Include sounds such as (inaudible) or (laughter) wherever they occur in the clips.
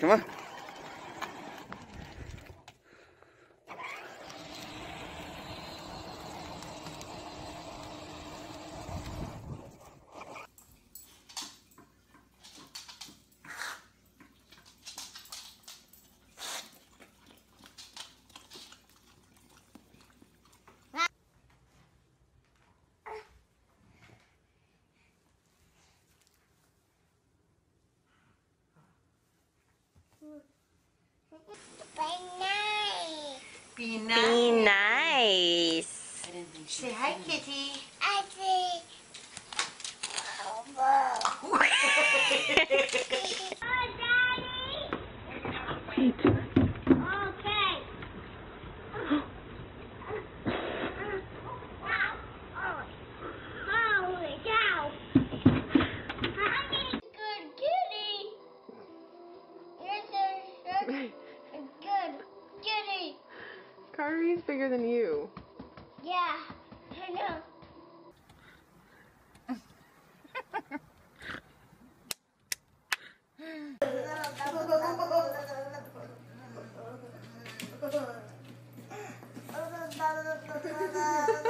什么？Be Be nice. Say hi, kitty. Kyrie's bigger than you. Yeah, I know. (laughs)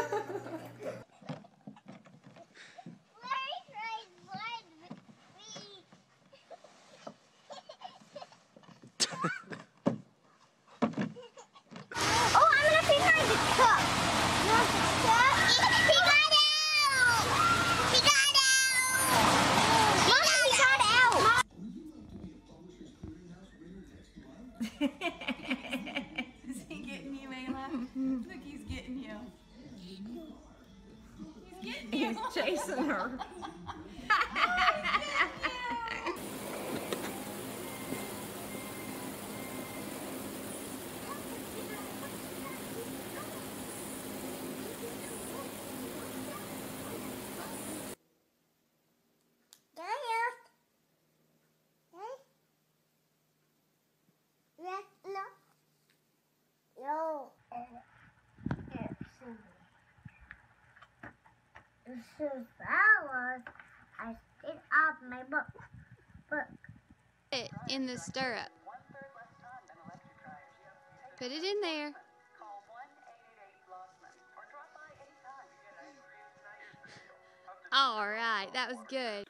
Yeah. Flowers. I stick off my book. Book. it in the stirrup. Put it in there. All right, that was good.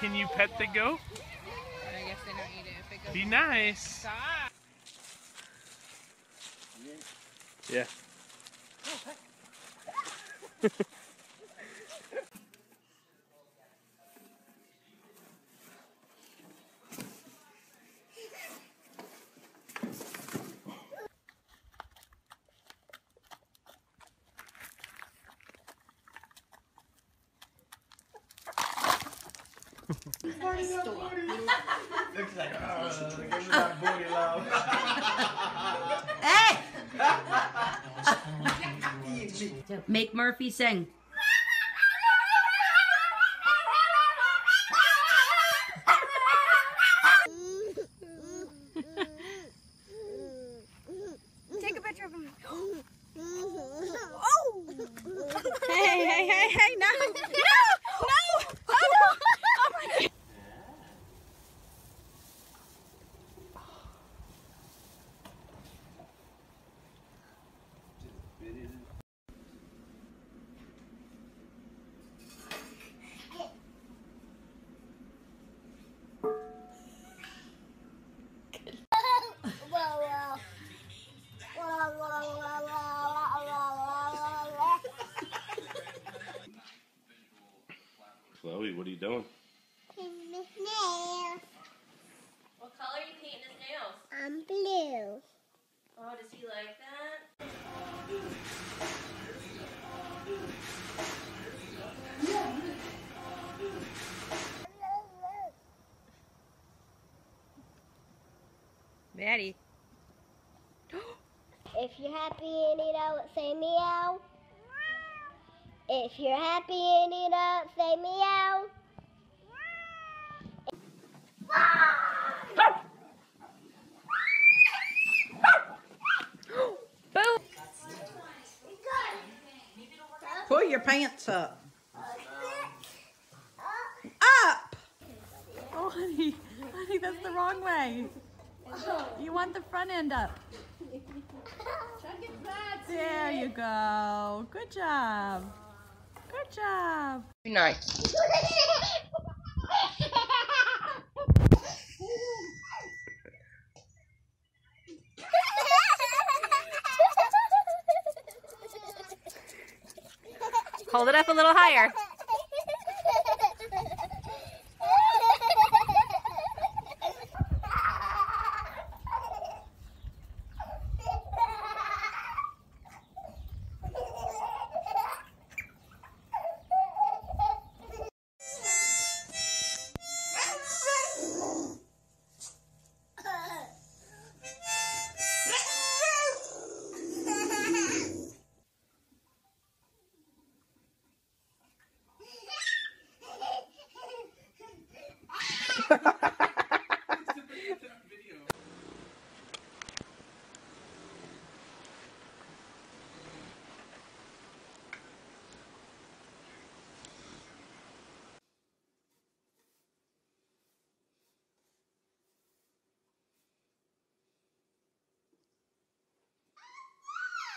Can you pet the goat? Be nice. Yeah. (laughs) eat it if it goes. Be nice. Yeah. Make Murphy sing. Nails? I'm blue. Oh, does he like that? Maddie. If you're happy and eat out, say meow. If you're happy and eat out, say meow. Pull your pants up. Up! Oh, honey. Honey, that's the wrong way. You want the front end up. There you go. Good job. Good job. Nice. Hold it up a little higher.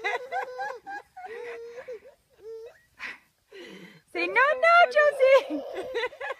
(laughs) Say no, no, Josie. (laughs)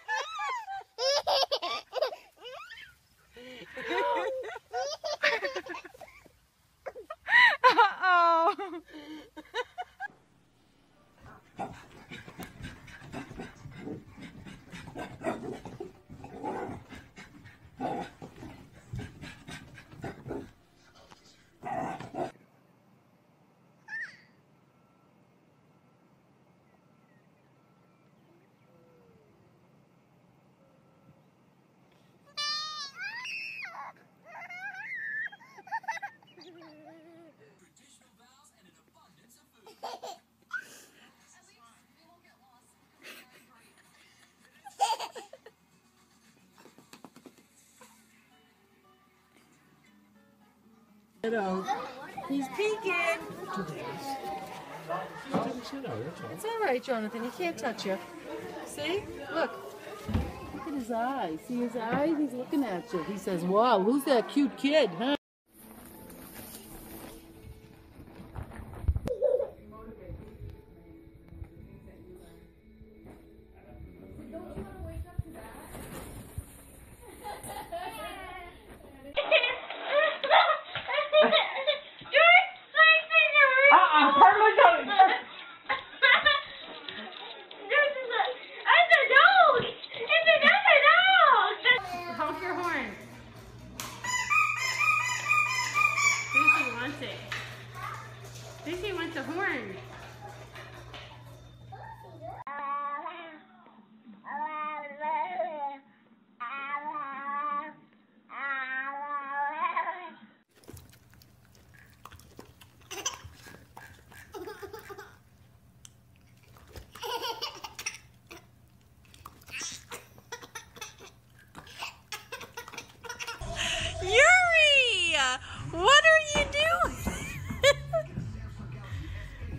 He's peeking. It's all right, Jonathan. He can't touch you. See? Look. Look at his eyes. See his eyes? He's looking at you. He says, wow, who's that cute kid, huh?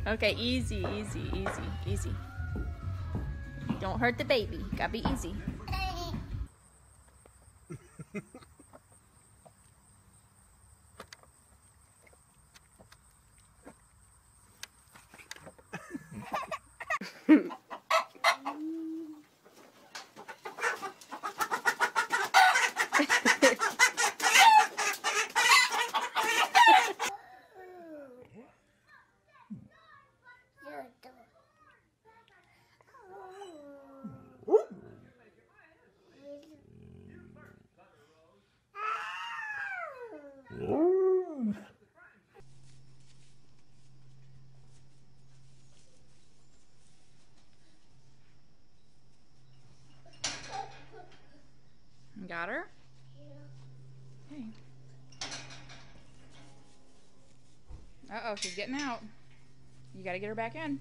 Okay, easy, easy, easy, easy. Don't hurt the baby. Gotta be easy. Got her? Okay. She's getting out. You gotta get her back in.